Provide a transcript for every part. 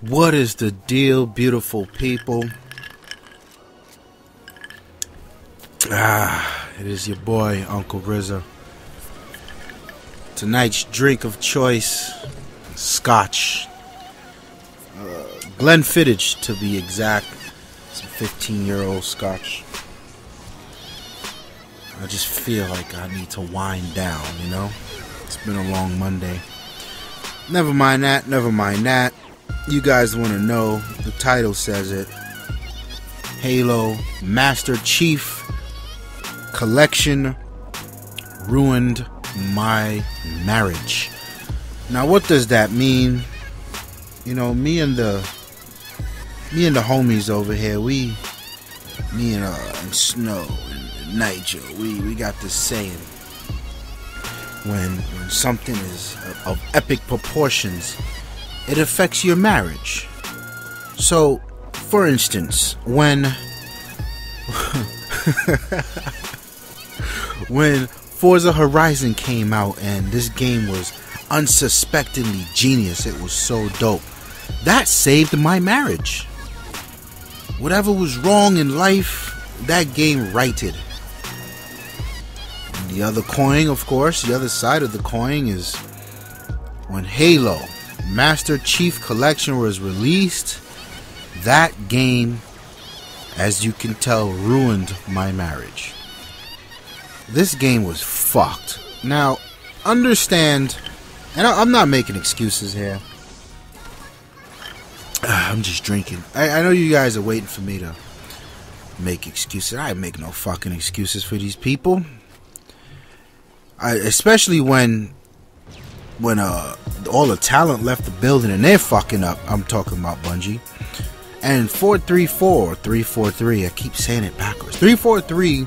What is the deal, beautiful people? Ah, it is your boy, Uncle RZA. Tonight's drink of choice, scotch. Uh, Glenfiddich, to be exact. It's a 15 year old scotch. I just feel like I need to wind down, you know? It's been a long Monday. Never mind that, never mind that. You guys want to know, the title says it. Halo Master Chief Collection ruined my marriage. Now, what does that mean? You know, me and the me and the homies over here, we, me and uh, and Snow and Nigel, we we got this saying. When when something is of epic proportions, it affects your marriage. So, for instance, when when Forza Horizon came out and this game was unsuspectingly genius, it was so dope. That saved my marriage. Whatever was wrong in life, that game righted. The other coin, of course, the other side of the coin is when Halo Master Chief Collection was released. That game, as you can tell, ruined my marriage. This game was fucked. Now, understand, and I'm not making excuses here. I'm just drinking. I, I know you guys are waiting for me to make excuses. I make no fucking excuses for these people. I, especially when when uh all the talent left the building and they're fucking up. I'm talking about Bungie. And 434 343, I keep saying it backwards. 343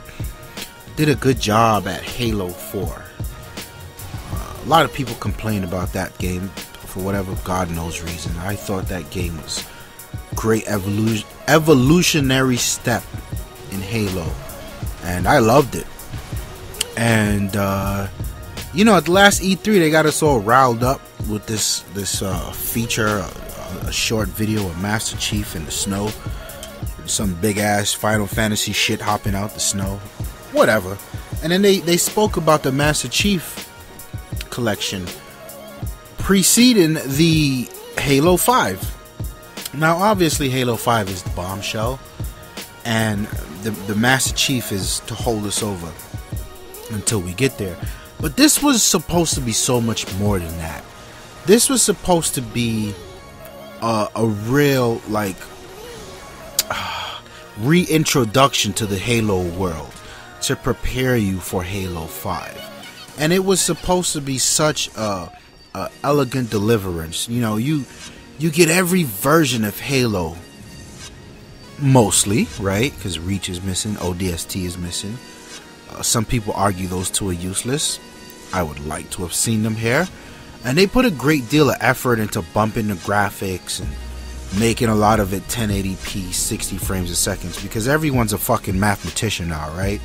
did a good job at Halo 4. Uh, a lot of people complain about that game for whatever God knows reason. I thought that game was great evolution evolutionary step in Halo and I loved it. And uh you know, at the last E3, they got us all riled up with this this uh, feature, a, a, short video of Master Chief in the snow, some big ass Final Fantasy shit hopping out the snow, whatever. And then they they spoke about the Master Chief collection preceding the Halo 5. Now, obviously, Halo 5 is the bombshell, and the the Master Chief is to hold us over until we get there. But this was supposed to be so much more than that. This was supposed to be uh, a real, like, uh, reintroduction to the Halo world to prepare you for Halo 5. And it was supposed to be such a, a elegant deliverance. You know, you you get every version of Halo mostly, right? Because Reach is missing, ODST is missing. Uh, some people argue those two are useless. I would like to have seen them here. And they put a great deal of effort into bumping the graphics and making a lot of it 1080p, 60 frames a second because everyone's a fucking mathematician now, right?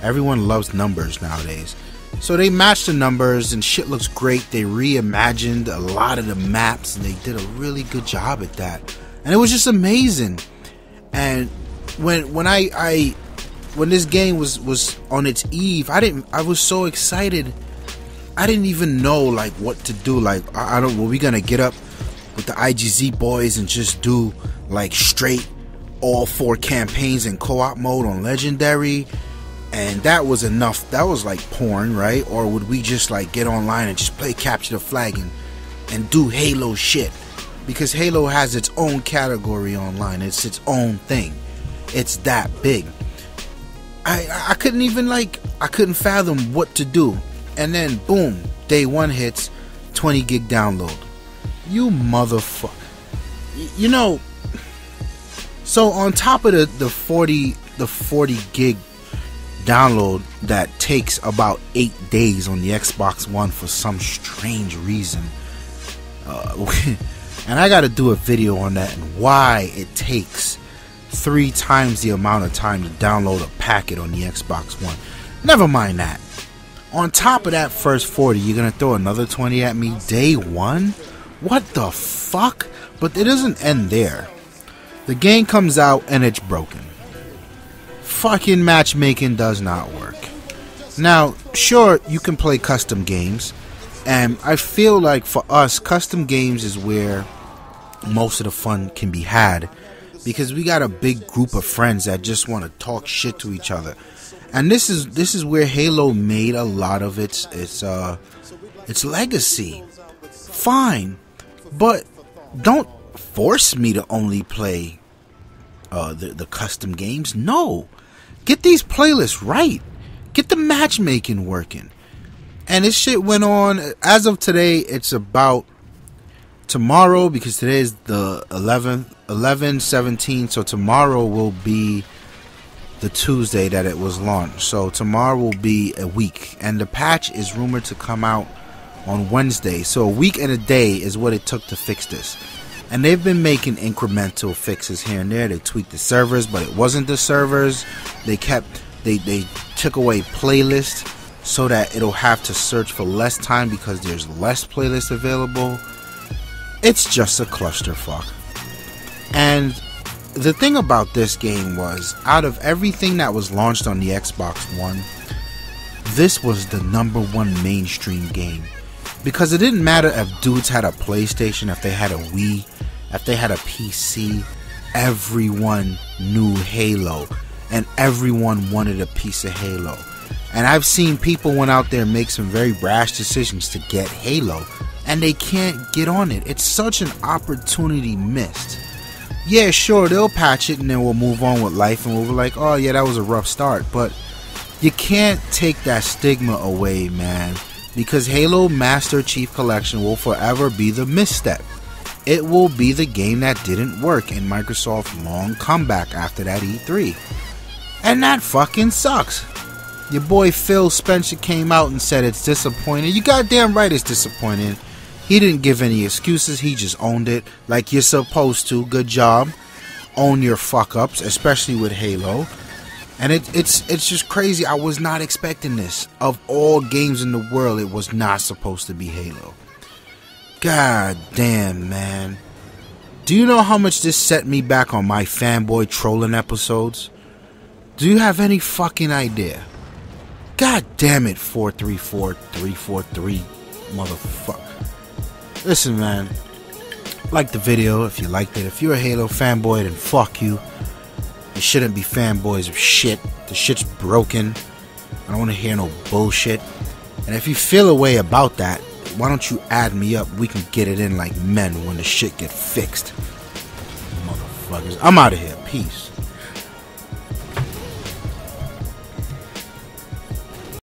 Everyone loves numbers nowadays. So they matched the numbers and shit looks great. They reimagined a lot of the maps and they did a really good job at that. And it was just amazing. And when when I I when this game was was on its eve, I didn't I was so excited I didn't even know like what to do. Like I, I don't. Were we gonna get up with the IGZ boys and just do like straight all four campaigns in co-op mode on Legendary? And that was enough. That was like porn, right? Or would we just like get online and just play capture the flag and and do Halo shit? Because Halo has its own category online. It's its own thing. It's that big. I I couldn't even like I couldn't fathom what to do and then boom, day one hits, 20 gig download. You motherfucker. You know, so on top of the, the 40 the 40 gig download that takes about eight days on the Xbox One for some strange reason, uh, and I got to do a video on that and why it takes three times the amount of time to download a packet on the Xbox One. Never mind that. On top of that first 40, you're gonna throw another 20 at me day one? What the fuck? But it doesn't end there. The game comes out and it's broken. Fucking matchmaking does not work. Now, sure, you can play custom games, and I feel like for us, custom games is where most of the fun can be had because we got a big group of friends that just want to talk shit to each other. And this is this is where Halo made a lot of its its uh its legacy. Fine, but don't force me to only play uh, the the custom games. No, get these playlists right. Get the matchmaking working. And this shit went on as of today. It's about tomorrow because today is the 11th 11 17 so tomorrow will be the tuesday that it was launched. So tomorrow will be a week and the patch is rumored to come out on wednesday. So a week and a day is what it took to fix this. And they've been making incremental fixes here and there. They tweaked the servers but it wasn't the servers. They kept they they took away playlist so that it'll have to search for less time because there's less playlists available it's just a clusterfuck. And the thing about this game was, out of everything that was launched on the Xbox One, this was the number one mainstream game. Because it didn't matter if dudes had a PlayStation, if they had a Wii, if they had a PC, everyone knew Halo. And everyone wanted a piece of Halo. And I've seen people went out there make some very rash decisions to get Halo and they can't get on it. It's such an opportunity missed. Yeah, sure, they'll patch it and then we'll move on with life and we'll be like, oh, yeah, that was a rough start. But you can't take that stigma away, man, because Halo Master Chief Collection will forever be the misstep. It will be the game that didn't work in Microsoft's long comeback after that E3. And that fucking sucks. Your boy Phil Spencer came out and said it's disappointing. You goddamn right it's disappointing. He didn't give any excuses, he just owned it like you're supposed to. Good job. Own your fuck ups, especially with Halo. And it, it's it's just crazy. I was not expecting this. Of all games in the world, it was not supposed to be Halo. God damn, man. Do you know how much this set me back on my fanboy trolling episodes? Do you have any fucking idea? God damn it, 434 343, motherfucker. Listen, man. Like the video if you liked it. If you're a Halo fanboy, then fuck you. You shouldn't be fanboys of shit. The shit's broken. I don't want to hear no bullshit. And if you feel a way about that, why don't you add me up? We can get it in like men when the shit get fixed. Motherfuckers. I'm out of here. Peace.